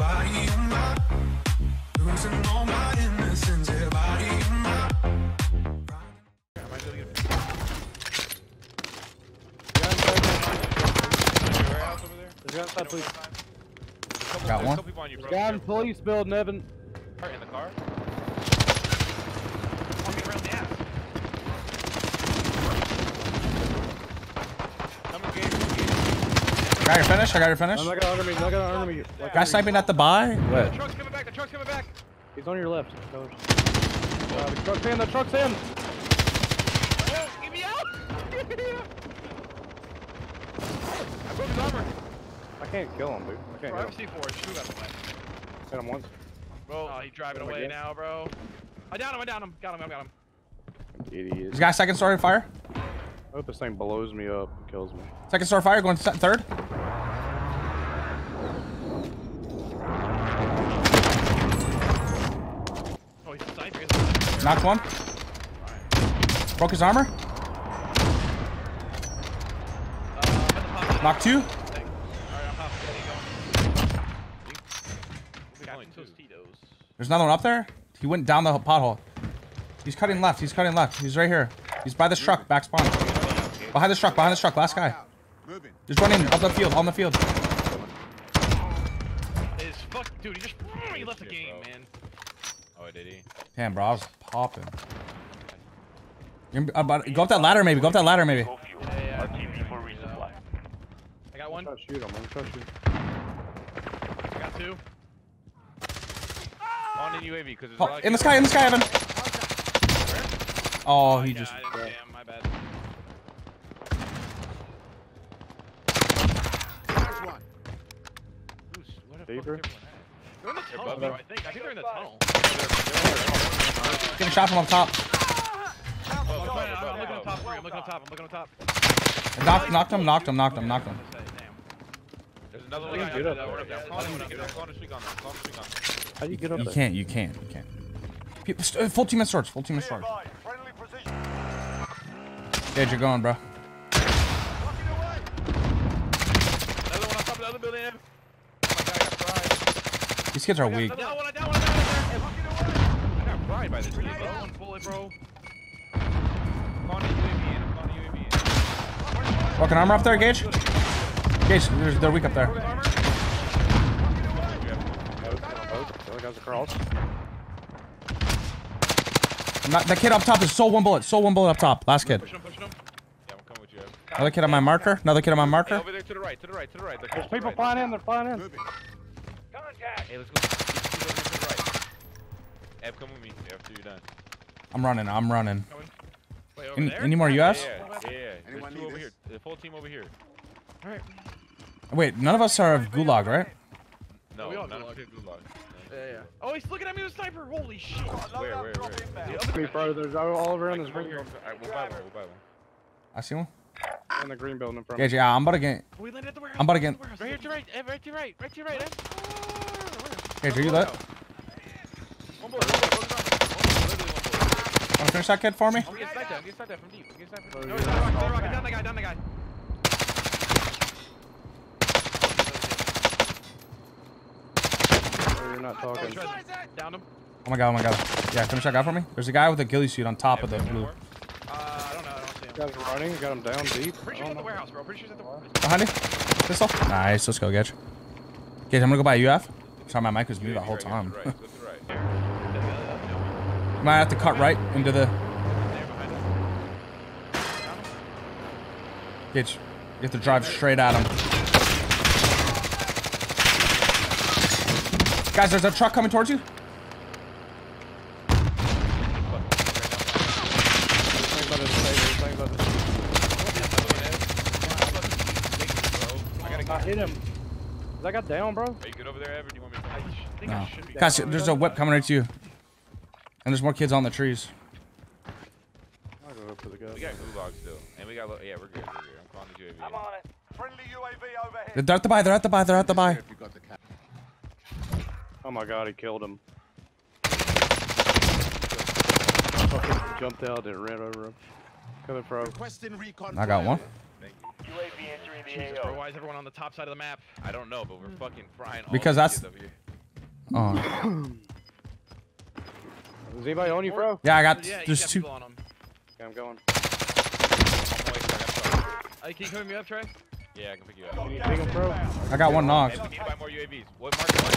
body on my losing all my innocence, yeah, body on my I might go get warehouse over there. There's a guy inside police. There's a couple, Got one. a couple people on you, bro. Guy in Careful. police building, Evan. In the car. Come and game, come and game. I got your finish. I got your finish. I'm not gonna under me. Not gonna under me. Like, Guy sniping at the buy. The What? truck's coming back, the truck's coming back. He's on your left. Colors. Uh, the truck's in. The truck's in. Oh, get me out! I broke his armor. I can't kill him, dude. I can't Bro, I kill have him. a C4, shoot out the way. Hit him once. Bro, oh, he's driving away God. now, bro. I down him, I down him. Got him, I got him. Idiot. This guy second story fire. I hope this thing blows me up and kills me. Second story fire. Going third. Oh, he's sniping. He's sniping. Knocked one. Broke his armor. Uh, I'm at the top. Knocked two. Thing. Alright, I'm popping. There you go. We got Tostitos. There's another one up there. He went down the pothole. He's cutting left. He's cutting left. He's right here. He's by this truck. Back spawn. Behind this truck. Behind this truck. Last guy. He's running up the field. On the field. Is fuck, dude. He just he left the game, man. Oh, did he? Damn, bro. I was popping. You're uh, about- Go up that ladder, maybe. Go up that ladder, maybe. Yeah, yeah. yeah. I got one. Try to shoot him. I'm trying to shoot. I got two. On in UAV because Oh, in the sky. In the sky, Evan. Oh, he Yeah, just. I didn't see him. My bad. Who's- They're in the tunnel, above bro. I think. I think they're in the tunnel. Getting shot from up top. Oh, I'm, above, I'm looking up above. top for. I'm looking up top. I'm looking up top. Knocked, knocked him. Knocked him. Knocked him. Knocked him. Damn. There's another one. How do you get up up there. there? We're up him, get up. Call him, speak on that. Him, speak on that. How do you get up You there? can't. You can't. You can't. People, st- uh, full team of swords. Full team of swords. Gage, you're going, bro. Another one on top of the other building. Ev. Oh my god, I got fried. These kids are weak. I down one. Down one. Down one. I got fried by this kid, bro. one bullet, bro. I'm calling the UAV in. I'm calling the UAV in. Oh, Broken armor up there, Gage. Gage, they're, they're weak up there. Armor. Both, both. The other guy's across. Not, the kid up top is so one bullet. So one bullet up top. Last kid. Pushing him. Pushing him. Yeah, I'm coming with you, Another kid on my marker. Another kid on my marker. Hey, over there to the right, to the right, to the right. There's people flying in. They're flying in. Hey, let's go. He's over here to the right. Ev, come with me after you're done. I'm running. I'm running. Coming. Wait, over Any, there? any more Yeah, UFs? yeah, yeah. There's two over here. The full team over here. Alright. Wait, none of us are of Gulag, right? No, we all none gulag. of them are gulag. Yeah, yeah. Oh, he's looking at me with a sniper. Holy shit. Where, where, where? Me, bro. There's all all around Alright, this come over green here. building. Alright, we'll buy one, we'll buy one. I see one. In the green building in front of Gage, me. yeah, I'm about to get. We landed at the warehouse. I'm about to get. Warehouse. Right here to your right, Ev, right to right, right to right, Ev. Gage, are you lit? One bullet, one bullet, one bullet, one bullet, literally one bullet. Wanna finish that kid for me? I'm getting sniped at, I'm getting sniped at from deep, I'm getting sniped from No, he's on the rock. Down the rock. Down the guy. Down the guy. Bro, You're not talking. Down him. Oh my god, oh my god. Yeah, finish that guy for me. There's a guy with a ghillie suit on top of the blue. more. Uh, I don't know. I don't see him. Guys running. Got him down deep. Pretty sure he's at the warehouse, bro. Pretty sure he's at the warehouse. Behind you. Pistol. Nice. Let's go, Gage. Gage, I'm gonna go buy UF. Sorry, my mic was muted the whole time. to the right, to the right. Might have to cut right into the. There behind him. Gage, you have to drive straight at him. Guys, there's a truck coming towards you. Thing about his face, thing about his- I gotta I get. hit him. Is that guy down, bro? No. I should be. Guys, there's a whip coming right to you. And there's more kids on the trees. I'll go up to the guy. We got gulag still, and we got. Yeah, we're good. We're good. I'm calling the UAV. I'm on it. Friendly UAV overhead. They're at the buy. They're at the buy. They're at the buy. Oh my god, he killed him. Fucking jumped out and ran over him. Coming pro. I got one. UAV entering the Jesus, AO. bro. Why is everyone on the top side of the map? I don't know, but we're fucking frying all Because these that's- over here. Oh. Is anybody on you, bro? Yeah, I got. Yeah, you two. on him. Okay, I'm going. I'm away, so I got stuck. Uh, can you come me up, Trey? Yeah, I can pick you up. You pick him, bro? I got one knocked. Hey, we need to buy more UAVs. What mark? What mark?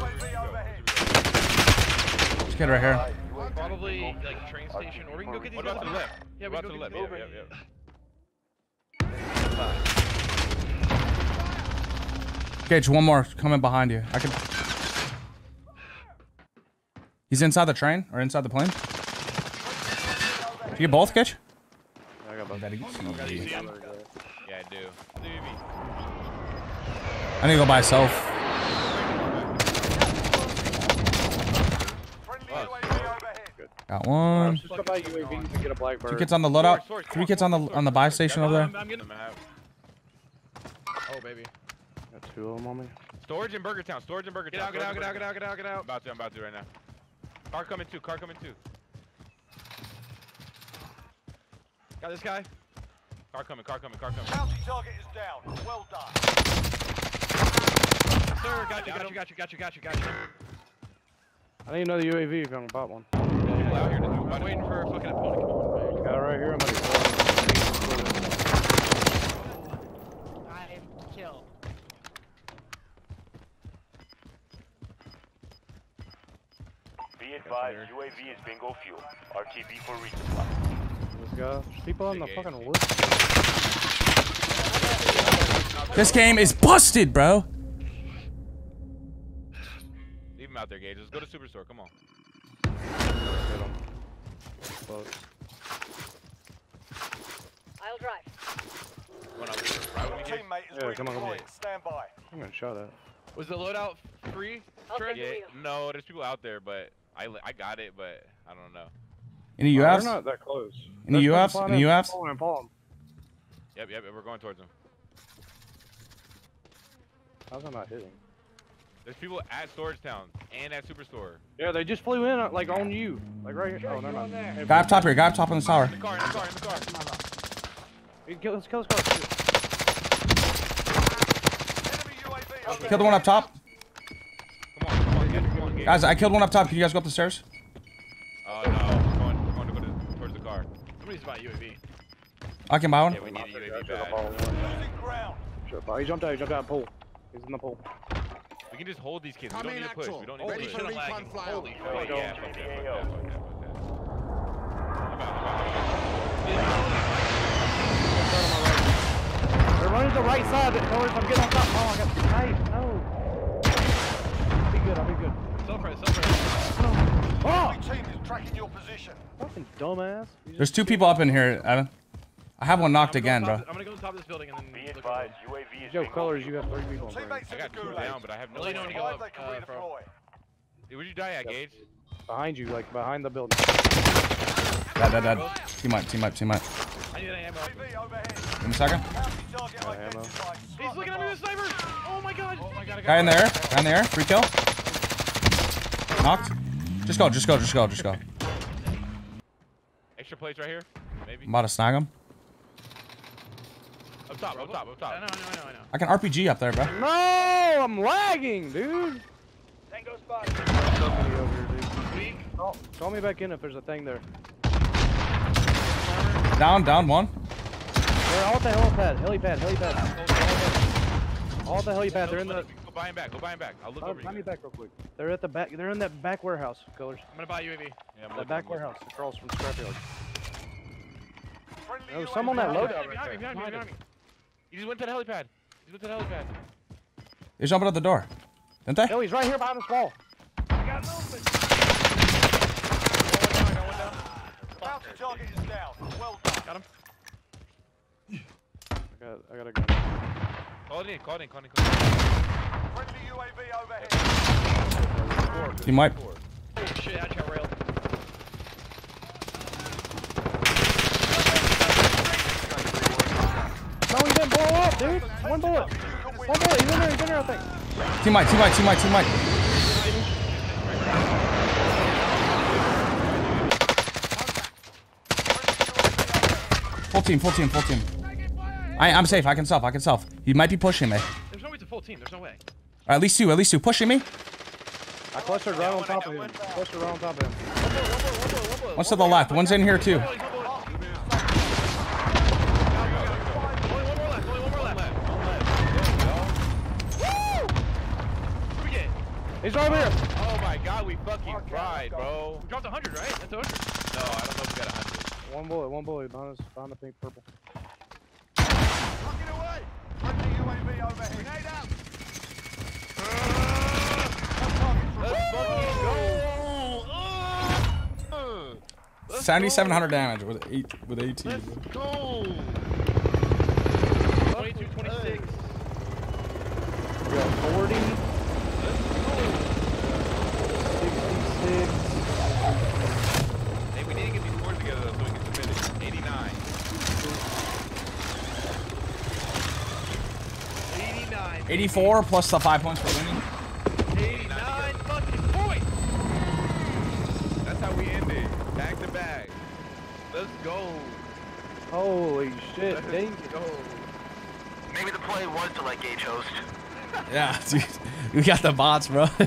Where should we go? Where should we go? This kid right here. Probably like train station, or we can go get these guys to the left? Yeah, we can go to the left? these Yep, guys. yep, yep. Gage, one more coming behind you. I can. He's inside the train or inside the plane. Do you both, Gage? I got both. You see him? Yeah, I do. I need to go by myself. Friendly UAV overhead. Got one. Just go buy UAVs and get a blackbird. Two kids on the loadout. Three kids on the on the buy station over there. I'm, I'm getting. I'm gonna have Oh baby. Got two of them on me. storage in Burger Town. Storage in Burger Get out, get out, get out, get out, get out, get out. about to. I'm about to right now. Car coming too. Car coming too. Got this guy. Car coming. Car coming. Car coming. Bounty target is down. Well done. Sir, got you, got you, got you, got you, got you, got you. I need another UAV if you want to pop one. People out here. I'm waiting for a fucking opponent to come on. Got it right here. I'm gonna go. I'm killed. Be advised, UAV is bingo fuel. RTB for resupply. Let's go. There's people in the fucking H. woods. This game is busted, bro. Leave him out there, Gage. Let's go to Superstore. Come on. Get 'em. Close. I'll drive. Going up. Right when we get. Yeah, come on, come on. redeploying. Stand by. I'm gonna shot at. Was the loadout free? I'll Trey? take the Yeah. No, there's people out there, but I I got it, but I don't know. Any Oh, They're not that close. Any They're UFs? Any in. UFs? Follow him, follow him. Yep, yep. We're going towards them. How's I not hitting? There's people at Storage Town and at Superstore. Yeah, they just flew in uh, like on you, like right here. Oh, no, no. Hey, Guy up top here. Guy up top on the tower. In the car. In the car. In the car. hey, kill, let's kill this car. Enemy UAV the one up top. Come on. Come on. Gage. Come on, Gage. Guys, I killed one up top. Can you guys go up the stairs? Oh no. We're going, we're going to go to, towards the car. Somebody's about UAV. I can buy one. Yeah, we need a UAV Should've back. followed one. Losing ground. Should've followed- He jumped out. He jumped out. Pool. He's in the pool. We can just hold these kids. We don't need to push. We don't need Holy to shit, push. I'm lagging. Holy Wait, fuck. yeah, fuck that, fuck that, fuck that, fuck that. I'm out, I'm out. They're running to the right side. Colors, I'm getting on top. Oh, I got tight. No. I'll be good. I'll be good. Self-res, self-res. Oh! Enemy team is tracking your position. Fucking dumbass. There's two people up in here, Evan. I have one knocked again, bro. top- I'm gonna go to the top of this building and then Be look advised, over. UAV is just- Yo, colors, you got three people. on. Teammates I got two gulag. down, but I have no. Really don't to go up, can uh, redeploy. Where'd you die at, Gage? Behind you, like behind the building. Dead, dead, dead. Team up, team up, team up. I need an ammo. UAV overhead. Give me a second. Bounty target Got ammo. He's looking at me with a sniper! Oh my god! Oh my god, Guy in there. Guy in there. Free kill. Knocked. Just go, just go, just go, just go. Extra plates right here? Maybe? I'm about to snag him. Up top, up top, up I know, top. I know, I know, I know. I can RPG up there, bro. No, I'm lagging, dude. Tango spot. Somebody over here, dude. Weak. Call, call me back in if there's a thing there. Down, down one. They're all at the helipad, helipad, helipad. All at the helipad. They're in the. Go buy him back, go buy him back. I'll look Oh, over buy me back real quick. They're at the back. They're in that back warehouse, colors. I'm gonna buy UAV. Yeah, I'm That looking, back I'm looking. warehouse across from scrapyard. Friendly There was UAV some on that overhead. loadout Behind right me, there. behind me, behind me. He just went to the helipad. He went to the helipad. They jumping at the door. Didn't they? Oh, he's right here behind this wall. Bounty target is down. Well done. Got him. I got, I got a gun. Call it in, call it in, call it in, call it in. UAV overhead. Oh shit, I. No, he didn't blow up, dude. One bullet. One bullet. He's in there. He's in there, I think. Team wipe, team wipe, team wipe, team wipe. Full team, full team, full team. I, I'm safe. I can self. I can self. He might be pushing me. Full team. There's no way. at least two. At least two. Pushing me. I clustered right on top of him. Clustered right on top of him. One's to the left. One's in here too. Only one more left. Only one more left. Who we get? He's right over here. Oh my god, we fucking tried, bro. We dropped 100, right? That's 100. No, I don't know if we got a hundred. One bullet, one bullet behind us, behind the pink purple. Let's fucking go. Let's 7,700 damage with eight with 18. Let's go. 22, 26. We got 40, 66. Hey, we need to get these scores together though, so we can submit it. 89. 89. 84 plus the five points for winning. 89 fucking points. That's how we end it. Back to back. Let's go. Holy shit, Let's dang. go. Maybe the play was to let Gage host. Yeah, dude. We got the bots, bro.